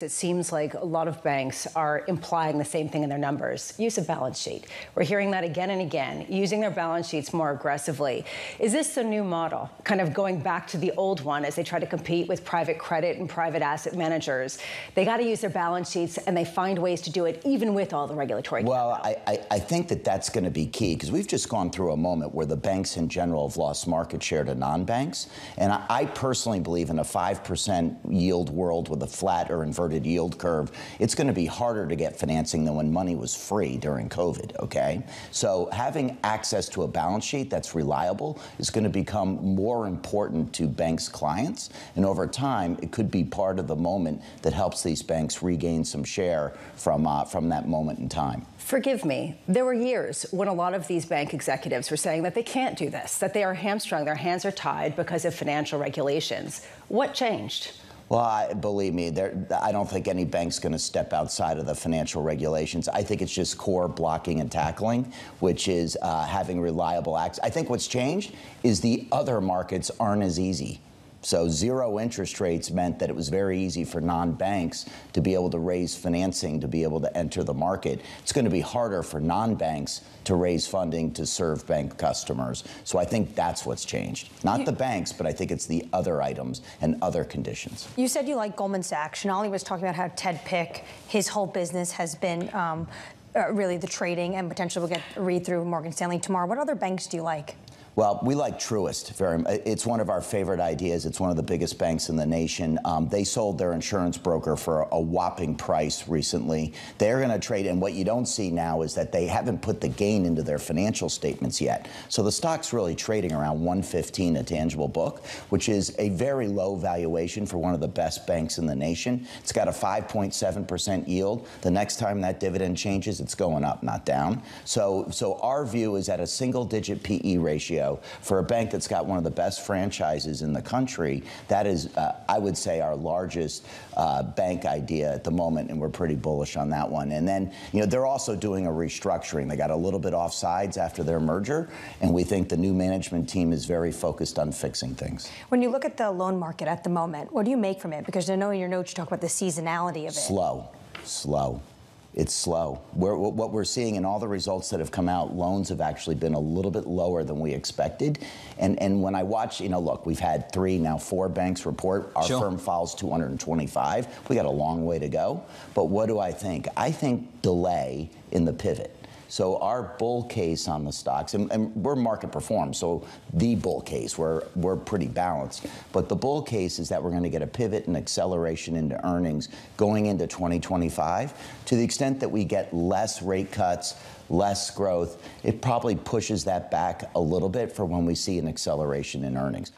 It seems like a lot of banks are implying the same thing in their numbers use of balance sheet. We're hearing that again and again, using their balance sheets more aggressively. Is this the new model, kind of going back to the old one as they try to compete with private credit and private asset managers? They got to use their balance sheets and they find ways to do it even with all the regulatory. Well, I, I, I, think that that's going to be key because we've just gone through a moment where the banks in general have lost market share to non banks. And I, I personally believe in a 5% yield world with a flat or inverted inverted yield curve, it's going to be harder to get financing than when money was free during COVID, okay? So having access to a balance sheet that's reliable is going to become more important to banks' clients. And over time, it could be part of the moment that helps these banks regain some share from, uh, from that moment in time. Forgive me, there were years when a lot of these bank executives were saying that they can't do this, that they are hamstrung, their hands are tied because of financial regulations. What changed? Well, I, believe me, I don't think any bank's going to step outside of the financial regulations. I think it's just core blocking and tackling, which is uh, having reliable access. I think what's changed is the other markets aren't as easy. So zero interest rates meant that it was very easy for non-banks to be able to raise financing to be able to enter the market. It's going to be harder for non-banks to raise funding to serve bank customers. So I think that's what's changed. Not you, the banks, but I think it's the other items and other conditions. You said you like Goldman Sachs. Sonali was talking about how Ted Pick, his whole business has been um, uh, really the trading and potentially we'll get read through Morgan Stanley tomorrow. What other banks do you like? Well, we like Truist very much. It's one of our favorite ideas. It's one of the biggest banks in the nation. Um, they sold their insurance broker for a, whopping price recently. They're going to trade, and what you don't see now is that they haven't put the gain into their financial statements yet. So the stock's really trading around 115 a tangible book, which is a very low valuation for one of the best banks in the nation. It's got a 5.7% yield. The next time that dividend changes, it's going up, not down. So, so our view is at a single digit PE ratio for a bank that's got one of the best franchises in the country, that is, uh, I would say, our largest uh, bank idea at the moment, and we're pretty bullish on that one. And then, you know, they're also doing a restructuring. They got a little bit off sides after their merger, and we think the new management team is very focused on fixing things. When you look at the loan market at the moment, what do you make from it? Because I know in your notes you talk about the seasonality of it. Slow, slow it's slow. We're, what we're seeing in all the results that have come out, loans have actually been a little bit lower than we expected. And and when I watch, you know, look, we've had three, now four banks report. Our sure. firm files 225. We got a long way to go. But what do I think? I think delay in the pivot. So our bull case on the stocks, and, and, we're market performed, so the bull case, we're, we're pretty balanced. But the bull case is that we're going to get a pivot and acceleration into earnings going into 2025. To the extent that we get less rate cuts, less growth, it probably pushes that back a little bit for when we see an acceleration in earnings.